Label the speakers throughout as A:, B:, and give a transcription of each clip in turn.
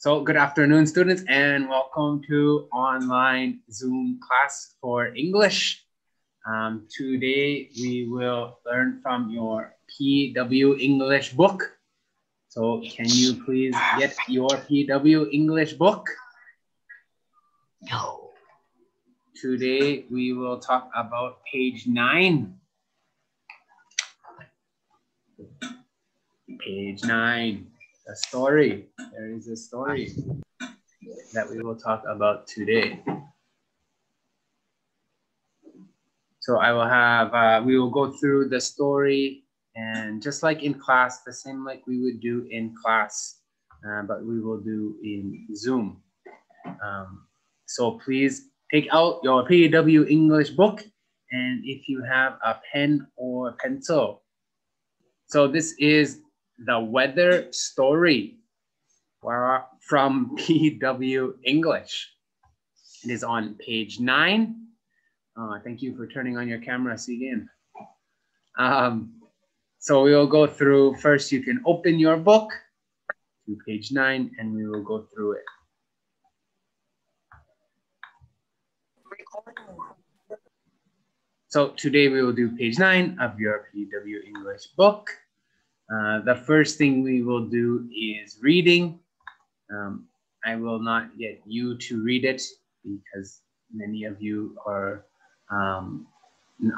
A: So good afternoon, students, and welcome to online Zoom class for English. Um, today, we will learn from your PW English book. So can you please get your PW English book?
B: No.
A: Today, we will talk about page nine. Page nine a story. There is a story that we will talk about today. So I will have, uh, we will go through the story and just like in class, the same like we would do in class, uh, but we will do in Zoom. Um, so please take out your PW English book and if you have a pen or pencil. So this is the weather story from PW English. It is on page nine. Uh, thank you for turning on your camera, See again. Um, so we will go through, first you can open your book to page nine and we will go through it. So today we will do page nine of your PW English book. Uh, the first thing we will do is reading. Um, I will not get you to read it because many of you are, um,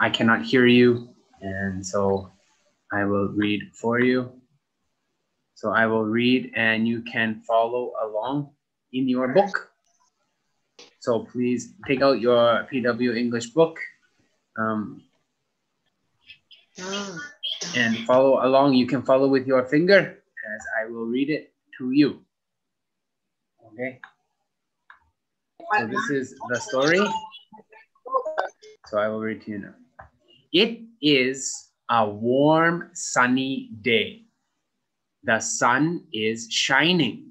A: I cannot hear you. And so I will read for you. So I will read and you can follow along in your book. So please take out your PW English book. Um, oh and follow along. You can follow with your finger as I will read it to you. Okay. So this is the story. So I will read to you now. It is a warm, sunny day. The sun is shining.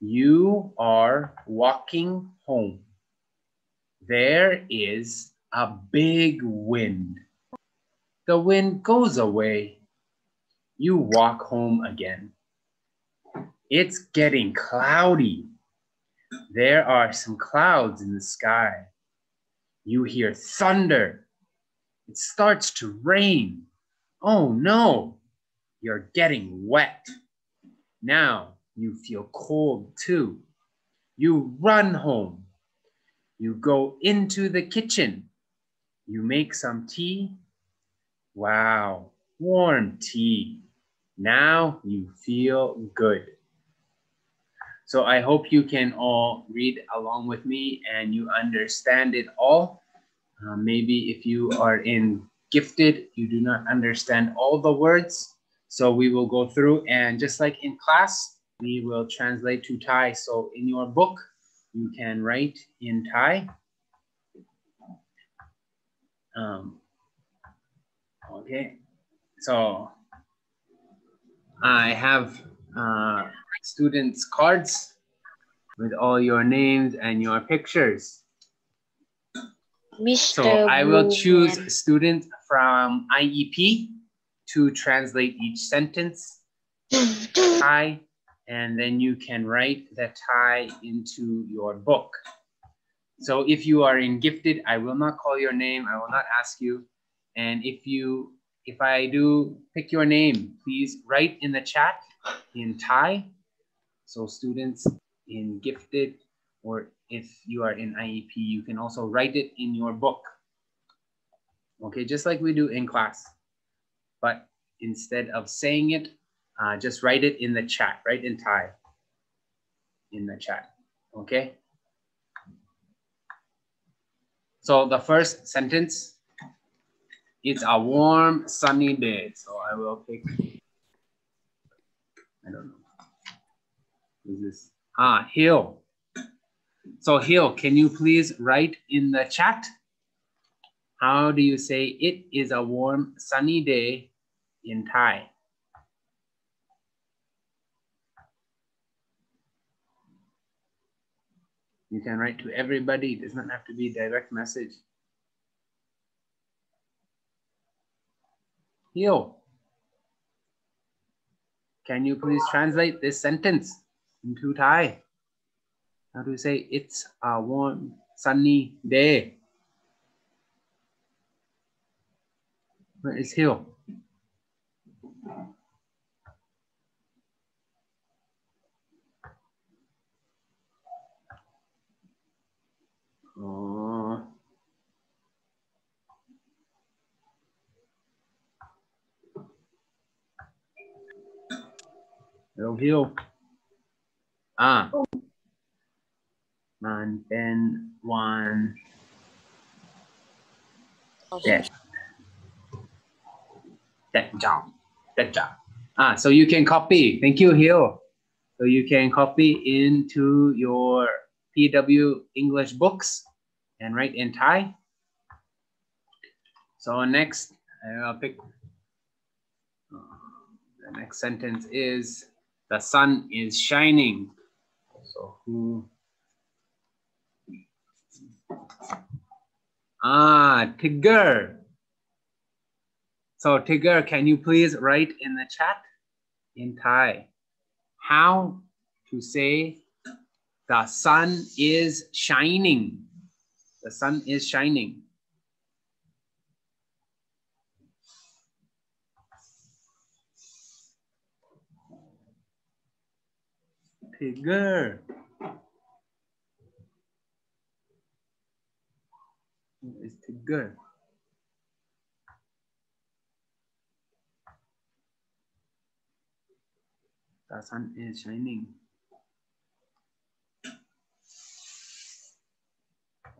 A: You are walking home. There is a big wind the wind goes away. You walk home again. It's getting cloudy. There are some clouds in the sky. You hear thunder. It starts to rain. Oh no, you're getting wet. Now you feel cold too. You run home. You go into the kitchen. You make some tea Wow, warm tea. Now you feel good. So I hope you can all read along with me and you understand it all. Uh, maybe if you are in gifted, you do not understand all the words. So we will go through and just like in class, we will translate to Thai. So in your book, you can write in Thai. Um, Okay, so I have uh, students' cards with all your names and your pictures.
B: Mr.
A: So I will choose a student from IEP to translate each sentence, Thai, and then you can write the Thai into your book. So if you are in gifted, I will not call your name. I will not ask you. And if you, if I do pick your name, please write in the chat in Thai. So students in gifted, or if you are in IEP, you can also write it in your book. Okay, just like we do in class. But instead of saying it, uh, just write it in the chat, right in Thai, in the chat, okay? So the first sentence it's a warm, sunny day. So I will pick, I don't know. Is this? Ah, Hill. So Hill, can you please write in the chat? How do you say it is a warm, sunny day in Thai? You can write to everybody. It does not have to be direct message. Yo, can you please translate this sentence? into Thai? How do you say it's a warm, sunny day? Where is Hill? Oh. Hello, Hill. Ah. Oh. And then one. Oh, that job. That job. Ah, so you can copy. Thank you, Hill. So you can copy into your PW English books and write in Thai. So next, I'll pick, uh, the next sentence is, the sun is shining. So who? Ah, Tigger. So Tigger, can you please write in the chat in Thai how to say the sun is shining? The sun is shining. Who is Tigger? The sun is shining.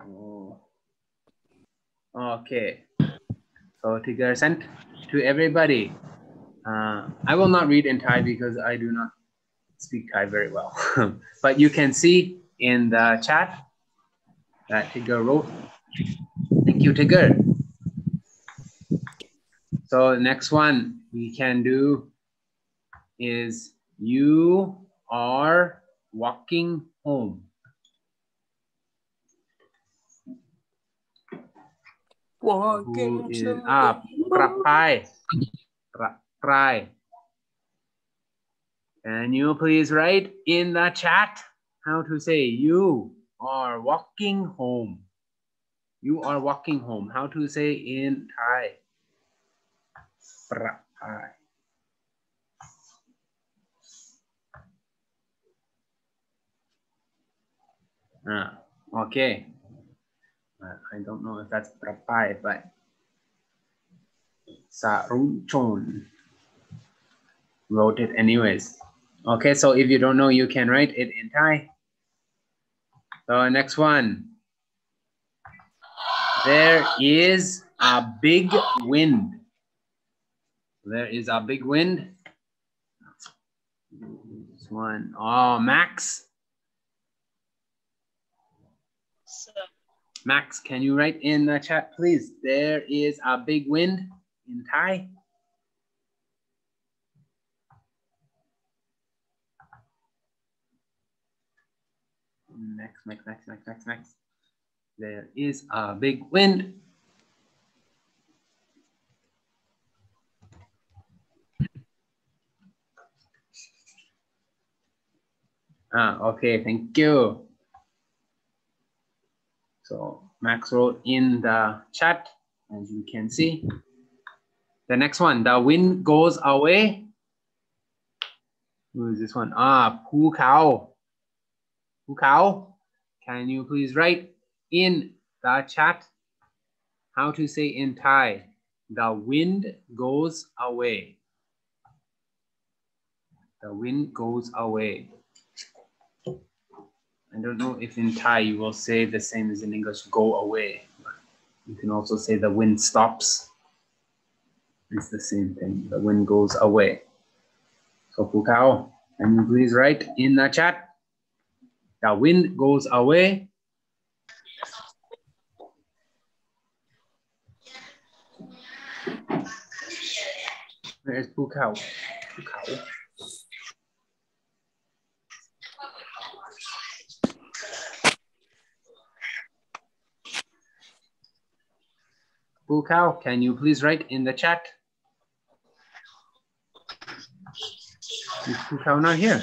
A: Oh. Okay. So Tigger sent to everybody. Uh, I will not read Thai because I do not speak Thai very well. but you can see in the chat that Tigger wrote. Thank you, Tigger. So the next one we can do is you are walking home. Who
B: Walking
A: is ah Prapai? Prapai. Can you please write in the chat how to say you are walking home? You are walking home. How to say in Thai? Ah, okay. I don't know if that's prapai, but Sarunchon wrote it anyways. Okay, so if you don't know, you can write it in Thai. So next one. There is a big wind. There is a big wind. This one. Oh, Max. Max, can you write in the chat, please? There is a big wind in Thai. Next, next, next, next, next, next. There is a big wind. Ah, okay, thank you. So Max wrote in the chat, as you can see. The next one, the wind goes away. Who is this one? Ah, Pu Kao. Pu Kao, can you please write in the chat how to say in Thai, the wind goes away. The wind goes away. I don't know if in Thai you will say the same as in English, go away. You can also say the wind stops. It's the same thing. The wind goes away. So Pukao, can you please write in the chat? The wind goes away. Where is Bukau? Bukau. Pukao, can you please write in the chat? Is Pukao not here?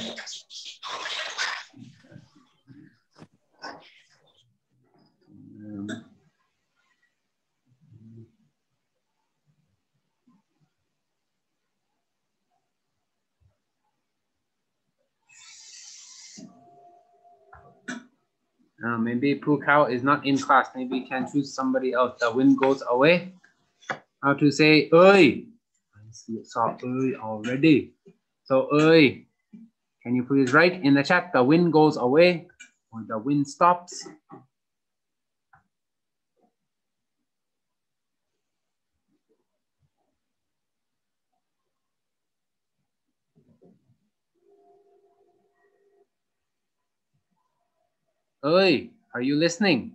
A: Uh, maybe Cow is not in class. Maybe you can choose somebody else. The wind goes away. How to say Oi? I saw Oi already. So Oi, can you please write in the chat the wind goes away or the wind stops? Oi, are you listening?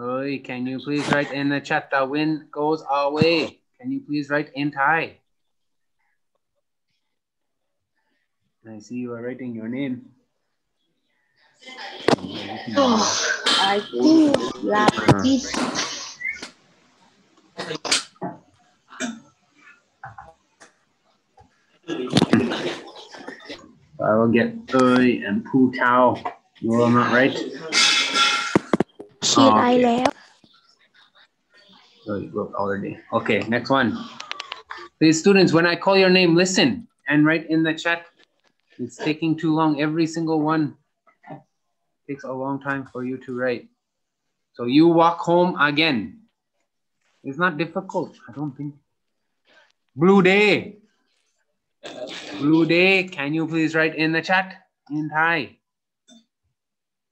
A: Oi, can you please write in the chat the wind goes away? Can you please write in Thai? I see you are writing your name.
B: Oh, I do like hmm. this.
A: I will get oi and poo cow. You will not
B: right. Should oh, I?
A: Oh, you wrote already. Okay, next one. Please, students, when I call your name, listen and write in the chat. It's taking too long. Every single one takes a long time for you to write. So you walk home again. It's not difficult, I don't think. Blue day. Blue day, can you please write in the chat in Thai?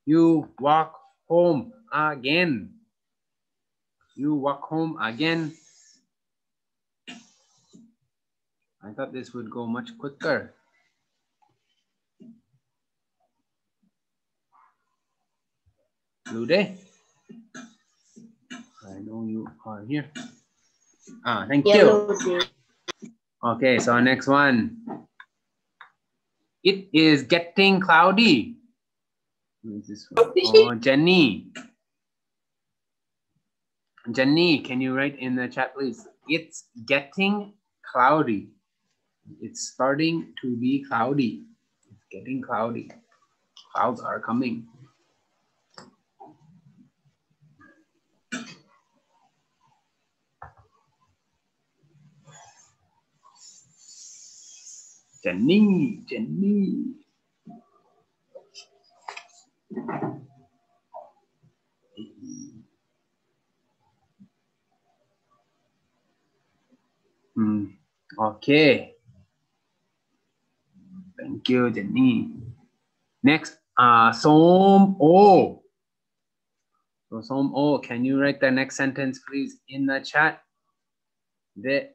A: You walk home again. You walk home again. I thought this would go much quicker. Blue day. I know you are here. Ah, thank you.
B: yellow
A: Okay, so next one. It is getting cloudy. Who is this one? Oh, Jenny. Jenny, can you write in the chat, please? It's getting cloudy. It's starting to be cloudy. It's getting cloudy. Clouds are coming. Jenny, Jenny. Hmm. Okay. Thank you, Jenny. Next, uh, Som O. So Som O, can you write the next sentence, please, in the chat? There,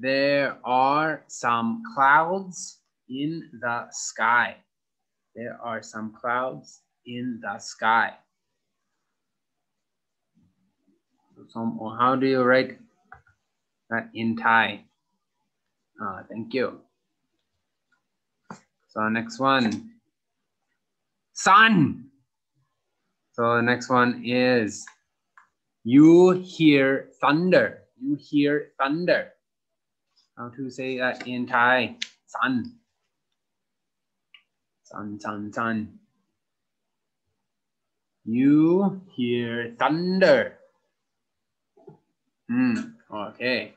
A: there are some clouds in the sky. There are some clouds in the sky. So how do you write that in Thai? Ah, thank you. So next one, sun. So the next one is you hear thunder. You hear thunder. How to say that in Thai? Sun. Sun, sun, sun. You hear thunder. Hmm. Okay.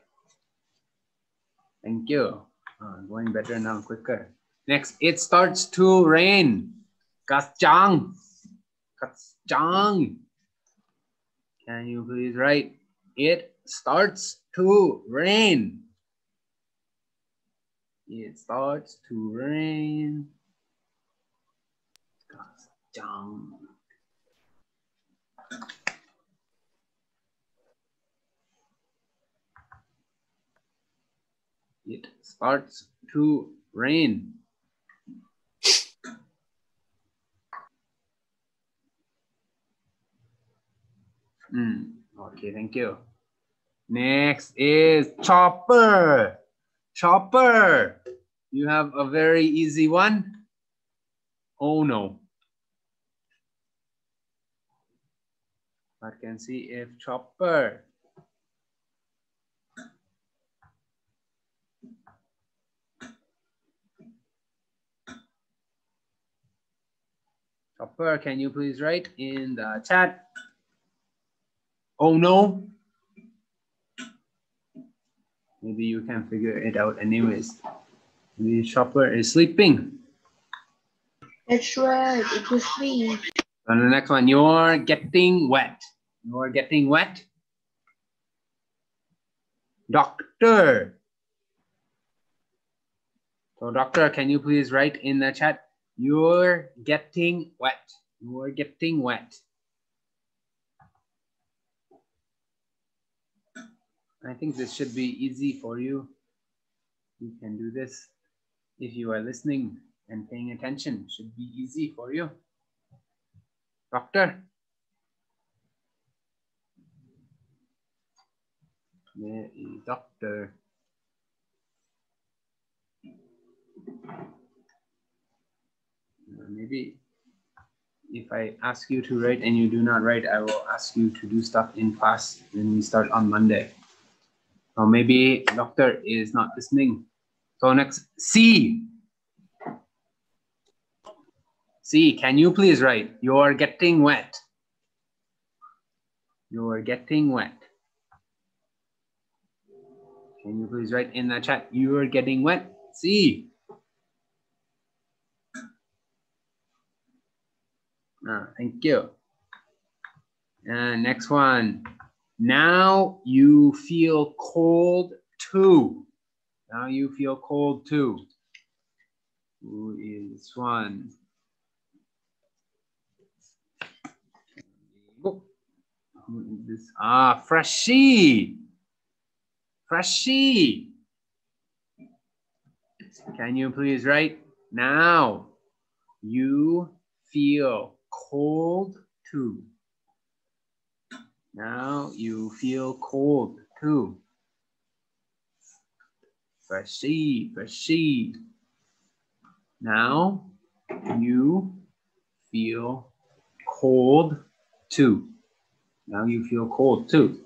A: Thank you. Uh, going better now, quicker. Next, it starts to rain. Kachang. Kachang. Can you please write? It starts to rain. It starts to rain. Kachang. It starts to rain. Mm, okay, thank you. Next is chopper. Chopper. You have a very easy one. Oh no. I can see if chopper. Chopper, can you please write in the chat? Oh no. Maybe you can figure it out anyways. The Chopper is sleeping.
B: That's right. It was me.
A: And the next one, you're getting wet. You're getting wet. Doctor. So doctor, can you please write in the chat, you're getting wet. You're getting wet. I think this should be easy for you. You can do this if you are listening and paying attention. Should be easy for you. Doctor. Doctor. Uh, maybe if I ask you to write and you do not write, I will ask you to do stuff in class when we start on Monday. Or maybe doctor is not listening. So next, C. C, can you please write? You are getting wet. You are getting wet. Can you please write in the chat? You are getting wet. C. Ah, thank you. And next one. Now you feel cold too. Now you feel cold too. Who is one? Who is this? Ah, Freshie. Freshie. Can you please write? Now you feel cold too. Now you feel cold too. Proceed, proceed. Now you feel cold too. Now you feel cold too.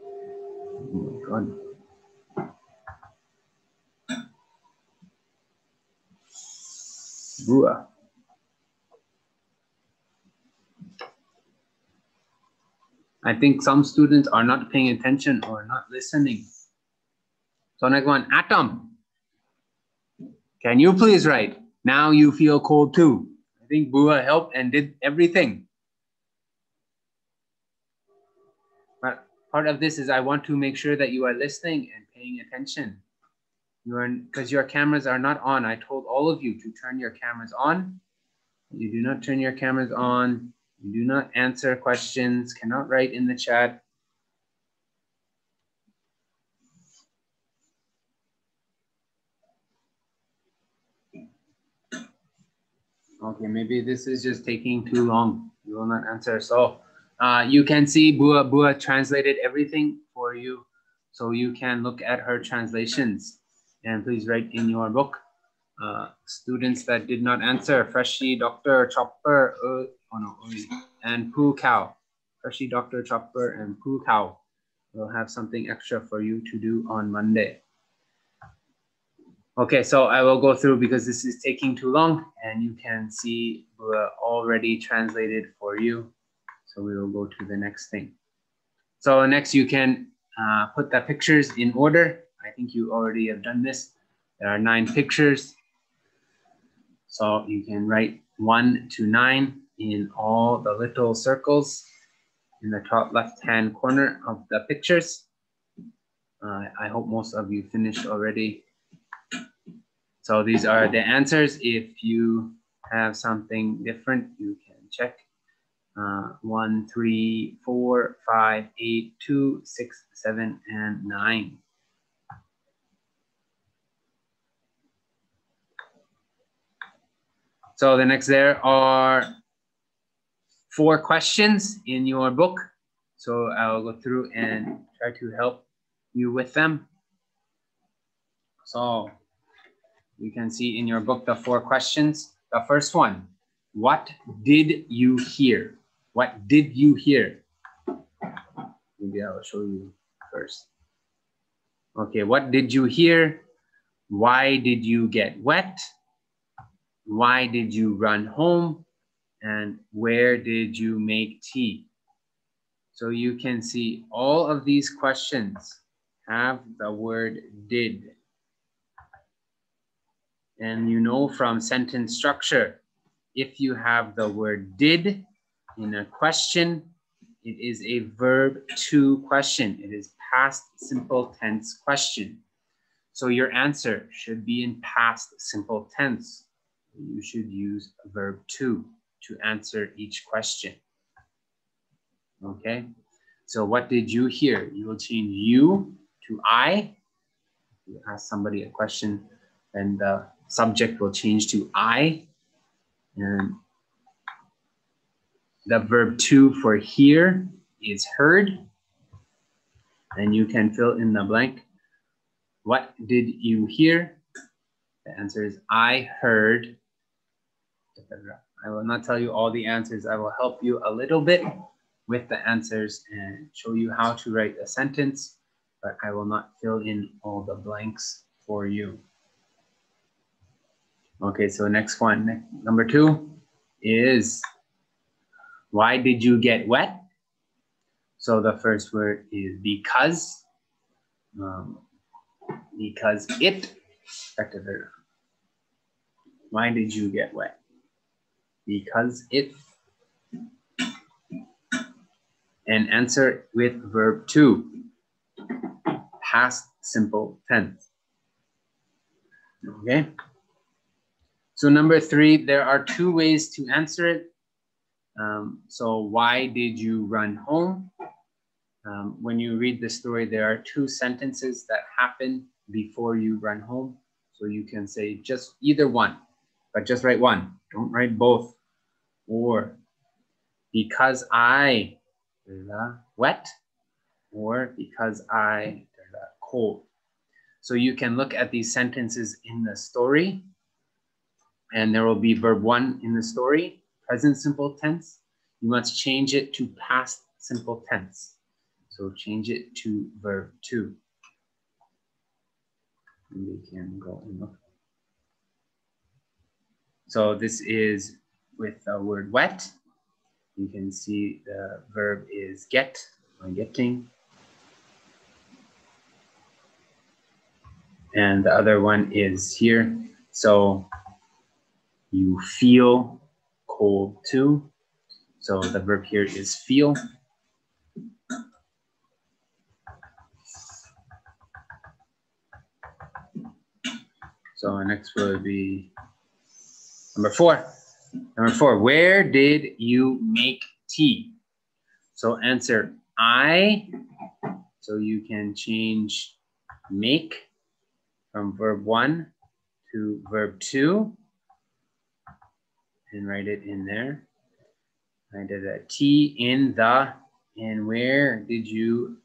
A: Oh my God. Bua. I think some students are not paying attention or not listening. So next one, atom. Can you please write? Now you feel cold too. I think Bua helped and did everything. But part of this is I want to make sure that you are listening and paying attention. You are because your cameras are not on. I told all of you to turn your cameras on. You do not turn your cameras on. You do not answer questions, cannot write in the chat. Okay, maybe this is just taking too long. You will not answer. So uh, you can see Bua Bua translated everything for you. So you can look at her translations and please write in your book. Uh, students that did not answer, Freshie, Dr. Chopper, uh, and Poo Cow. Freshie, Dr. Chopper, and Poo Cow will have something extra for you to do on Monday. Okay, so I will go through because this is taking too long and you can see uh, already translated for you. So we will go to the next thing. So next you can uh, put the pictures in order. I think you already have done this. There are nine pictures. So you can write one to nine in all the little circles in the top left-hand corner of the pictures. Uh, I hope most of you finished already. So these are the answers. If you have something different, you can check. Uh, one, three, four, five, eight, two, six, seven, and nine. So the next there are four questions in your book. So I'll go through and try to help you with them. So you can see in your book the four questions. The first one, what did you hear? What did you hear? Maybe I'll show you first. Okay, what did you hear? Why did you get wet? Why did you run home? And where did you make tea? So you can see all of these questions have the word did. And you know from sentence structure, if you have the word did in a question, it is a verb to question. It is past simple tense question. So your answer should be in past simple tense. You should use verb to to answer each question. Okay, so what did you hear? You will change you to I. You ask somebody a question, and the subject will change to I. And the verb to for hear is heard. And you can fill in the blank. What did you hear? The answer is I heard. I will not tell you all the answers. I will help you a little bit with the answers and show you how to write a sentence, but I will not fill in all the blanks for you. Okay, so next one, number two is why did you get wet? So the first word is because, um, because it, why did you get wet? Because it and answer with verb to, past simple tense. Okay. So number three, there are two ways to answer it. Um, so why did you run home? Um, when you read the story, there are two sentences that happen before you run home. So you can say just either one, but just write one. Don't write both. Or because I wet or because I cold. So you can look at these sentences in the story and there will be verb one in the story, present simple tense. You must change it to past simple tense. So change it to verb two. And we can go and look. So this is with the word wet. You can see the verb is get or getting. And the other one is here. So you feel cold too. So the verb here is feel. So next will be number four. Number four, where did you make tea? So answer I. So you can change make from verb one to verb two and write it in there. I did a tea in the, and where did you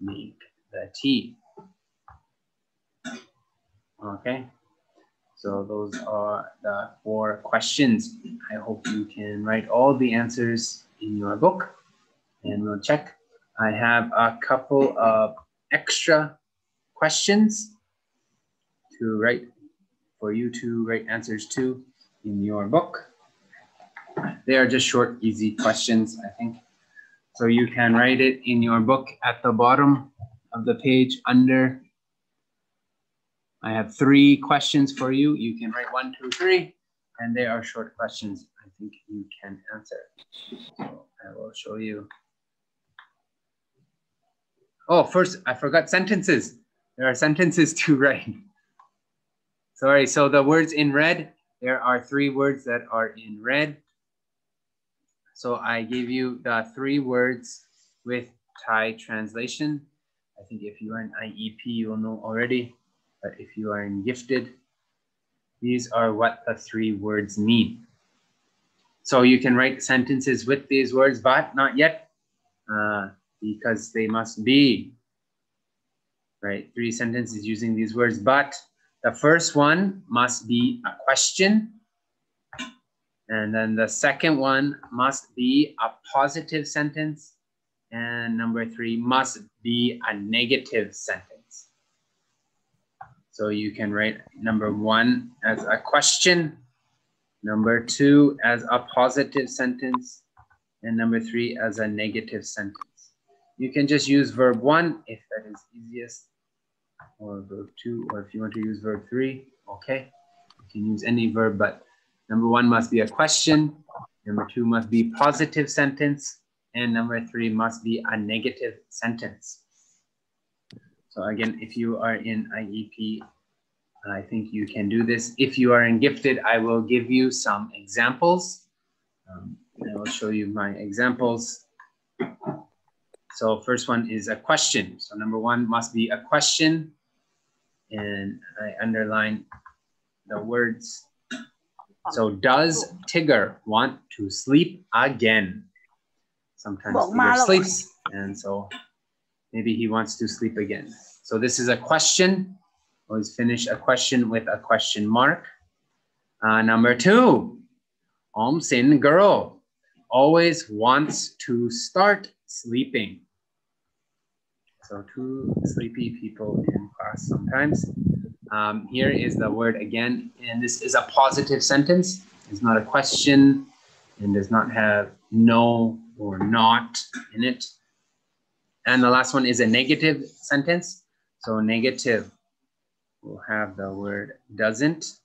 A: make the tea? Okay. So those are the four questions. I hope you can write all the answers in your book and we'll check. I have a couple of extra questions to write for you to write answers to in your book. They are just short, easy questions, I think. So you can write it in your book at the bottom of the page under I have three questions for you. You can write one, two, three, and they are short questions I think you can answer. So I will show you. Oh, first, I forgot sentences. There are sentences to write. Sorry, so the words in red, there are three words that are in red. So I gave you the three words with Thai translation. I think if you are an IEP, you'll know already. But if you are gifted, these are what the three words mean. So you can write sentences with these words, but not yet, uh, because they must be, right? Three sentences using these words, but the first one must be a question. And then the second one must be a positive sentence. And number three must be a negative sentence. So you can write number one as a question, Number two as a positive sentence. And number three as a negative sentence. You can just use verb one if that is easiest, or verb two, or if you want to use verb three, okay. You can use any verb, but number one must be a question. Number two must be positive sentence. And number three must be a negative sentence. So again, if you are in IEP, I think you can do this. If you are in gifted, I will give you some examples. Um, I will show you my examples. So first one is a question. So number one must be a question. And I underline the words. So does Tigger want to sleep again? Sometimes Tigger sleeps. And so maybe he wants to sleep again. So this is a question. Always finish a question with a question mark. Uh, number two, Om Sin girl always wants to start sleeping. So two sleepy people in class sometimes. Um, here is the word again, and this is a positive sentence. It's not a question and does not have no or not in it. And the last one is a negative sentence. So negative we'll have the word doesn't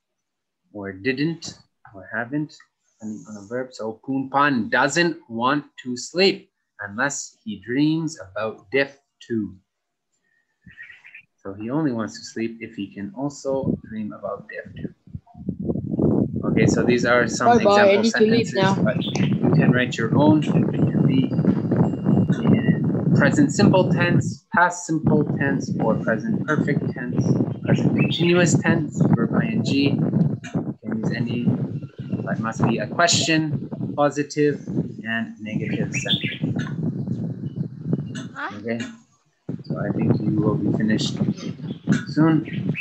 A: or didn't or haven't depending on a verb. So Poonpan doesn't want to sleep unless he dreams about diff too. So he only wants to sleep if he can also dream about diff too. Okay, so these are some bye example bye, sentences, but you can write your own. It can be in present simple tense, past simple tense, or present perfect tense, present continuous tense, verb ing. You can use any, but must be a question, positive, and negative sentence. Okay, so I think you will be finished soon.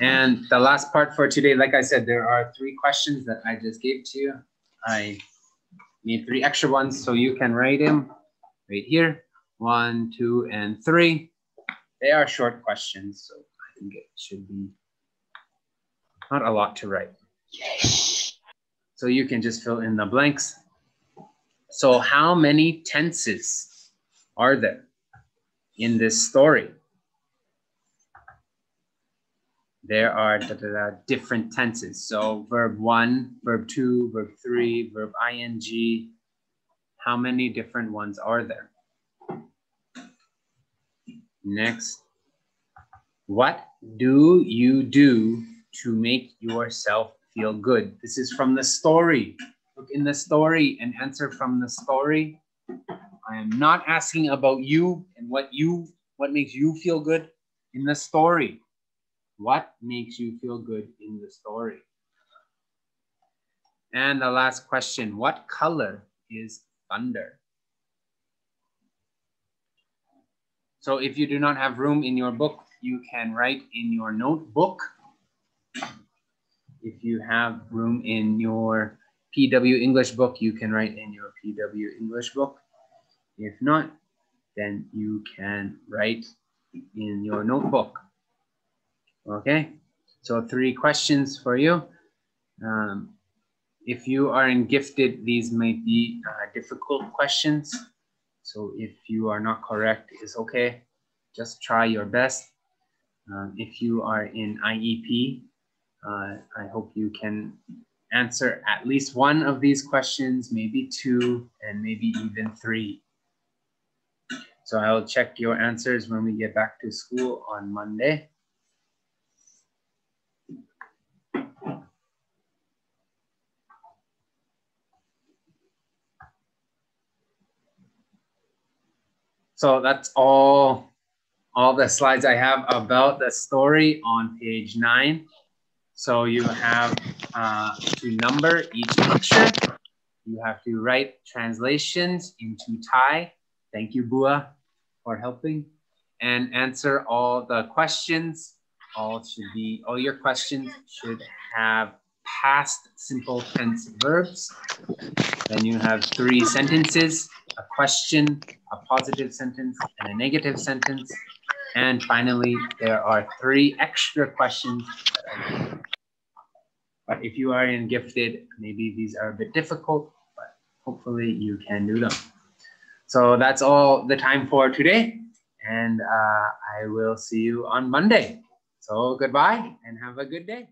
A: And the last part for today, like I said, there are three questions that I just gave to you. I made three extra ones so you can write them right here. One, two, and three. They are short questions, so I think it should be not a lot to write. So you can just fill in the blanks. So how many tenses are there in this story? There are da, da, da, different tenses. So verb one, verb two, verb three, verb ing. How many different ones are there? Next, what do you do to make yourself feel good? This is from the story. Look in the story and answer from the story. I am not asking about you and what you what makes you feel good in the story. What makes you feel good in the story? And the last question, what color is thunder? So if you do not have room in your book, you can write in your notebook. If you have room in your PW English book, you can write in your PW English book. If not, then you can write in your notebook. Okay, so three questions for you. Um, if you are in gifted, these might be uh, difficult questions. So if you are not correct, it's okay. Just try your best. Um, if you are in IEP, uh, I hope you can answer at least one of these questions, maybe two, and maybe even three. So I will check your answers when we get back to school on Monday. So that's all, all the slides I have about the story on page nine. So you have uh, to number each picture. You have to write translations into Thai. Thank you, Bua, for helping. And answer all the questions. All should be, all your questions should have past simple tense verbs. Then you have three sentences, a question, a positive sentence, and a negative sentence. And finally, there are three extra questions But if you are in gifted, maybe these are a bit difficult, but hopefully you can do them. So that's all the time for today. And uh, I will see you on Monday. So goodbye and have a good day.